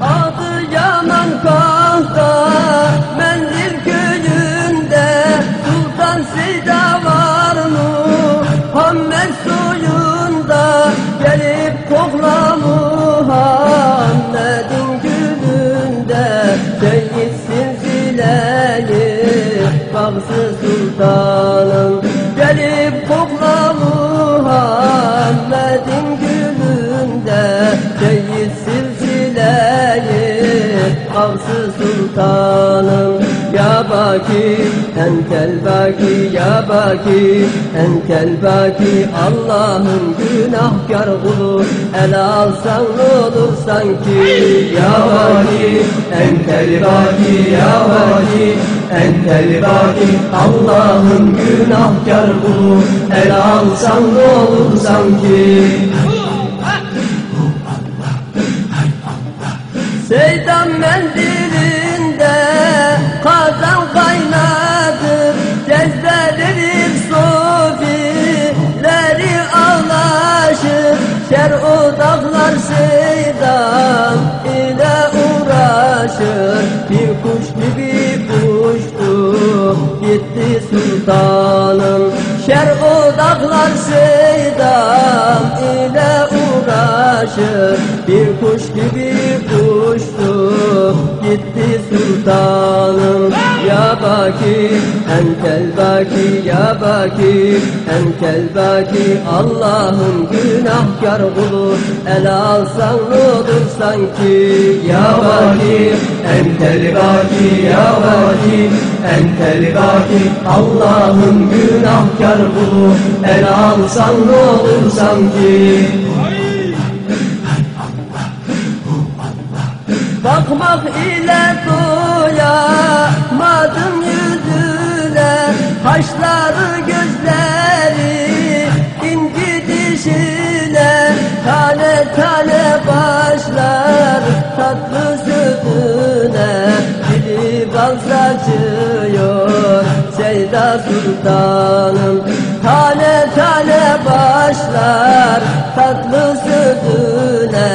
Adı Kahta Mendil köyünde Sultan Seyda var mı? Muhammed suyunda Gelip kokla Muhammed'in gülünde Seyyid silsileyi Bağsı sultanım Avsı sultanım Ya baki entel baki Ya baki entel baki Allah'ın günahkar kulu El alsan olur sanki. Ya baki entel baki Ya baki entel baki Allah'ın günahkar kulu El alsan olur sanki Seydan mendilinde kazan kaynadır. Cezbedilir sofileri ağlaşır Şer odaklar seydan ile uğraşır. Bir kuş gibi uçtu gitti sultanım. Şer odaklar seydan ile uğraşır Bir kuş gibi uçtu. Gitti sultanım. Ya baki entel baki ya baki entel baki. Allah'ın günahkar kulu El alsan olur sanki. Ya baki entel baki ya baki entel baki. Allah'ın günahkar kulu El alsan olur sanki Bakmak ile doyamadım yüzüne. Kaşları gözleri inci dişine. Tane tane başlar tatlı sözüne Dili bal saçıyor Seyda Sultanım. Tane tane başlar tatlı sözüne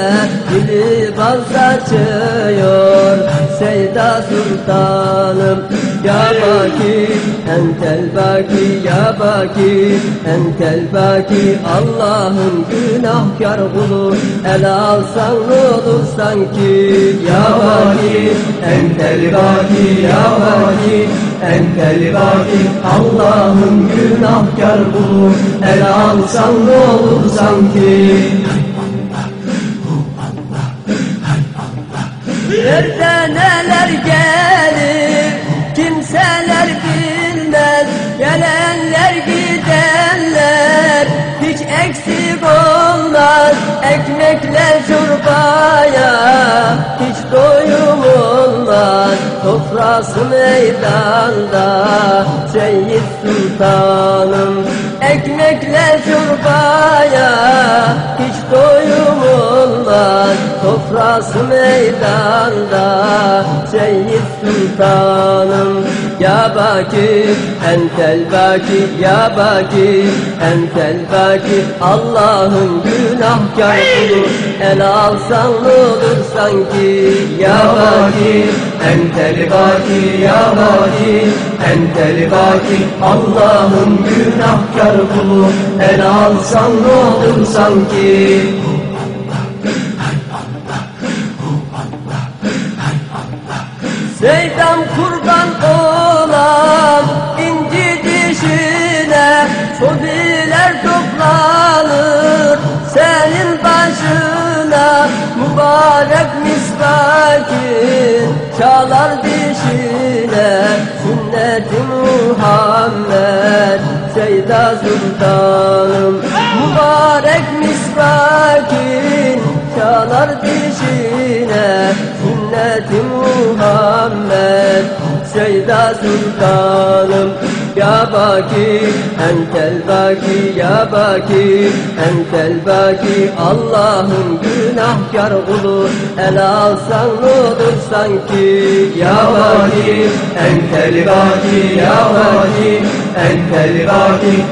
Dili bal saçıyor Seyda Sultanım. Ya baki entel baki ya baki entel baki. Allah'ın günahkar kulu El alsan olur sanki. Ya baki entel baki ya baki entel baki. Allah'ın günahkar kulu El alsan olur sanki Nerede neler gelir kimseler bilmez. Gelenler gidenler hiç eksik olmaz. Ekmekler çorbaya hiç doyum olmaz. Sofrası meydanda Seyyid Sultanım. Ekmekler çorbaya hiç doyum olmaz Sofrası meydanda. Seyyid Sultanım Ya baki entel baki Ya baki entel baki. Allah'ın günahkar kulu El alsan olur sanki? Ya baki entel baki Ya baki entel baki. Allah'ın günahkar kulu El alsan olur sanki Seydam kurban olan inci dişine Sofiler toplanır senin başına Mübarek misvakin çalar dişine Sünneti Muhammed Seyda Sultanım Mübarek misvakin çalar dişine Seyda Sultanım Ya baki entel baki ya baki entel baki. Allah'ın günahkar kulu El alsan olur sanki. Ya baki entel baki ya baki entel baki